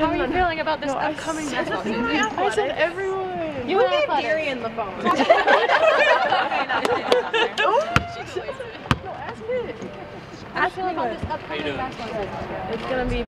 How are you feeling about this No, I upcoming said- I said everyone. You would give Darian the phone. Ask it. Feel about this upcoming basketball? It's gonna be